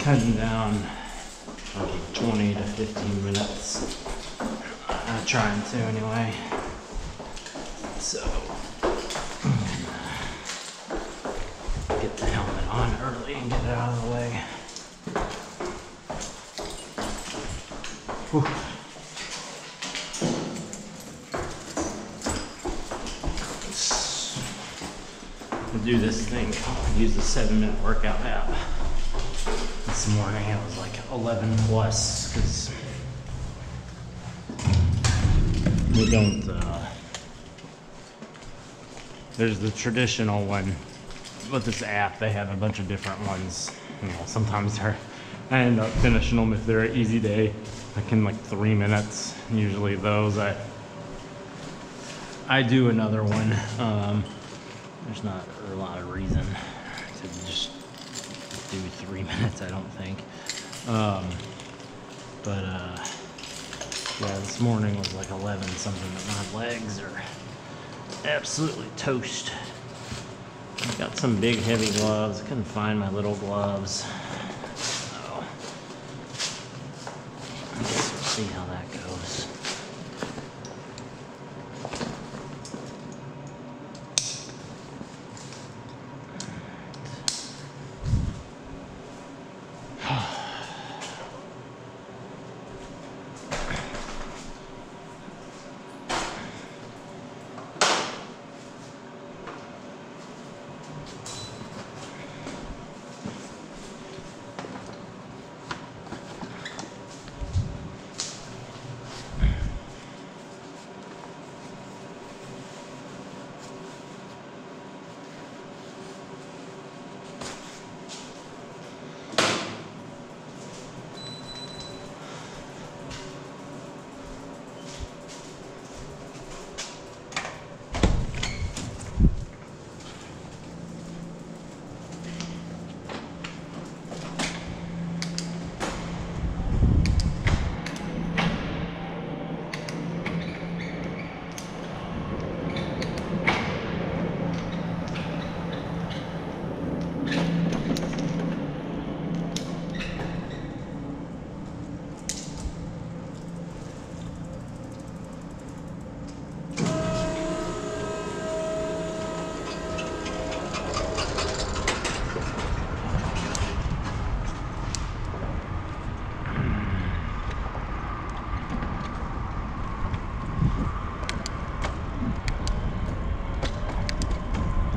cutting down like 20 to 15 minutes. I'm trying to anyway. So get the helmet on early and get it out of the way. Whew. Do this thing. Use the seven minute workout app. This morning it was like 11 plus because we don't. Uh, there's the traditional one with this app. They have a bunch of different ones. You know, sometimes they're. I end up finishing them if they're an easy day. I can like three minutes. Usually those I. I do another one. Um, there's not a lot of reason to just do three minutes, I don't think. Um, but uh, yeah, this morning was like 11 something, but my legs are absolutely toast. I got some big heavy gloves. Couldn't find my little gloves. So I guess we'll see how that goes.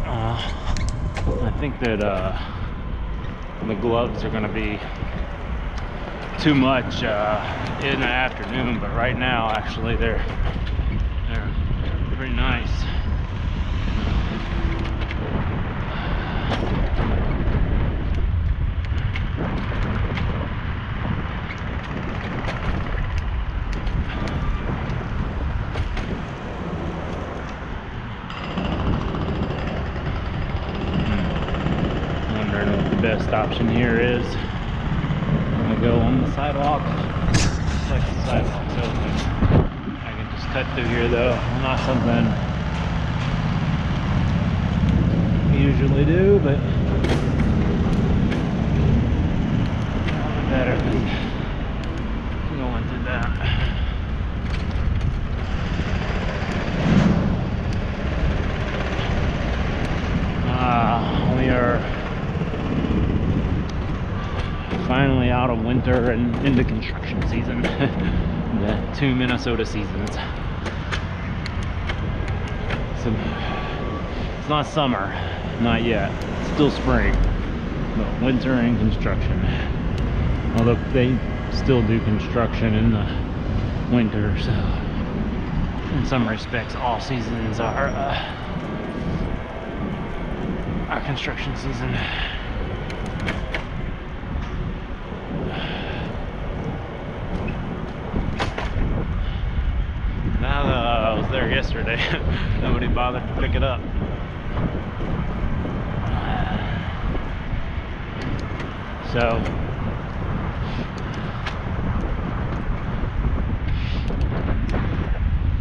Uh, I think that uh, the gloves are going to be too much uh, in the afternoon, but right now, actually, they're they're pretty nice. Wondering what the best option here is. I'm gonna go on the sidewalk. Like the sidewalk's open. I can just cut through here though. Not something I usually do, but better than going through that. Ah, we are finally out of winter and into construction season. the two Minnesota seasons. So, it's not summer, not yet. It's still spring, but winter and construction. Although they still do construction in the winter, so in some respects, all seasons are. Uh, our construction season. Now that uh, I was there yesterday, nobody bothered to pick it up. So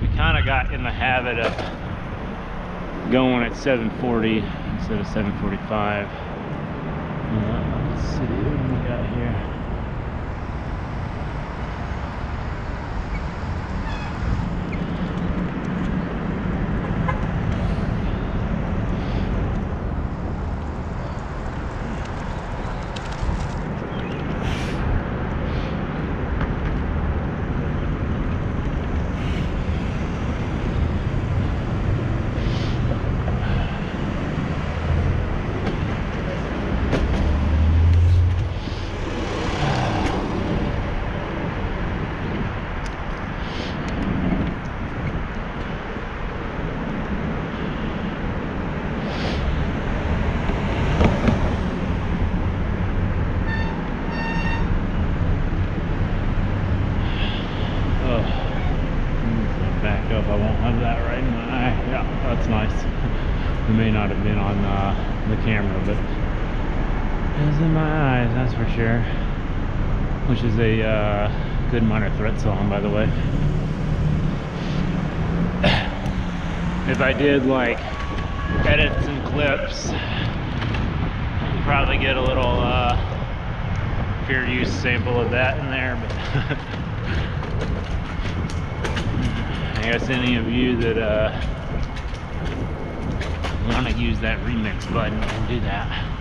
we kind of got in the habit of going at 740 instead of 745. Uh, Let's see what we got here. Oh, mm, back up. I won't have that right in my eye. Yeah, that's nice. It may not have been on uh, the camera, but it's in my eyes, that's for sure. Which is a uh, good Minor Threat song, by the way. If I did like edits and clips, you'd probably get a little uh, fair use sample of that in there, but. I guess any of you that uh, want to use that remix button can do that.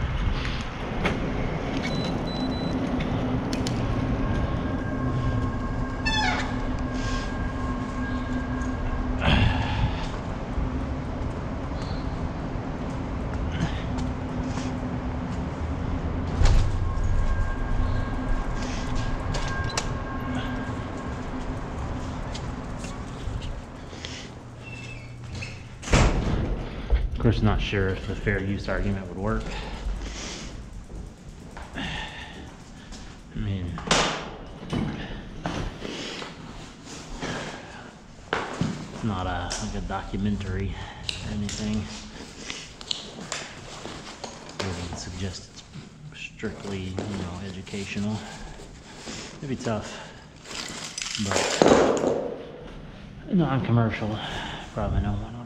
Course, not sure if the fair use argument would work. I mean, it's not a like a documentary or anything. Wouldn't suggest it's strictly, you know, educational. It'd be tough, but non-commercial, probably no one